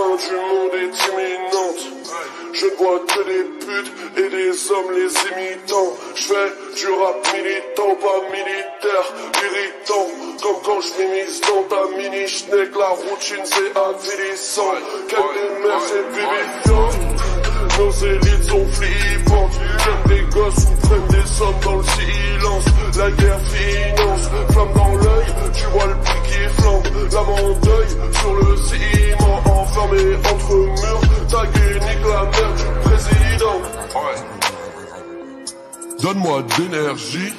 fin du monde est imminente. Je ne vois que des putes et des hommes les imitant. Je fais du rap militant, pas militaire, irritant. Comme quand je m'immisce dans ta mini schneck, la routine c'est avilissant. Quelle merde c'est vivifiant. Nos élites sont flippantes. J'aime des gosses ou prennent des sommes dans le silence. La guerre finance, flamme dans l'œil, tu vois le Donne-moi d'énergie.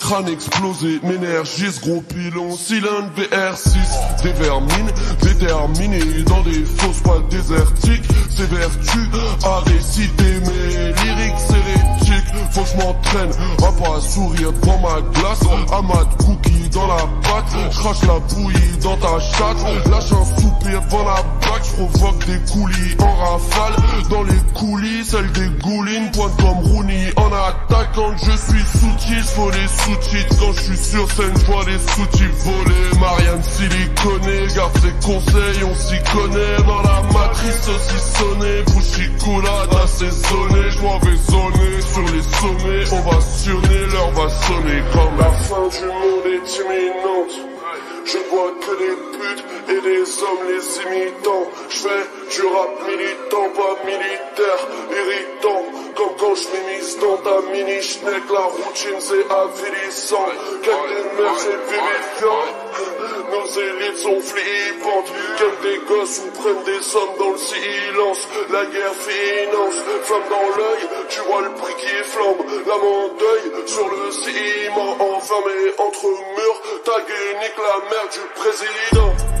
Crâne explosé, m'énergise, gros pilon, cylindre VR6, des vermines, déterminées dans des fausses pas désertiques, ces vertus à réciter mes lyriques hérétiques, faut que je m'entraîne à pas sourire devant ma glace, à ma cookie dans la pâte, crache la bouillie dans ta chatte, lâche un la bague, je provoque des coulis en rafale, dans les coulisses, celle des goulines, pointe comme Rooney en attaque, quand je suis sous faut les sous-titres, quand je suis sur scène, je vois les sous-titres voler, Marianne siliconée, garde ses conseils, on s'y connaît, dans la matrice saucissonnée, bouchicoulade assaisonnée, je m'en vais sonner sur les sommets, on va sionner, l'heure va sonner comme La fin du monde Je vois que des putes et des hommes les imitant. Je fais du rap militant, pas militaire, irritant. Comme quand je m'immisce dans ta mini schneck, la routine c'est avilissant. Quelle des mères c'est vivifiant. Nos élites sont flippantes. Quelle des gosses ou prennent des sommes dans le silence. La guerre finance, flamme dans l'œil, tu vois le prix qui flambe. L'amant deuil sur le ciment, enfermé entre murs. Tagué, nique la mère du président.